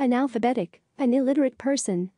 An alphabetic, an illiterate person,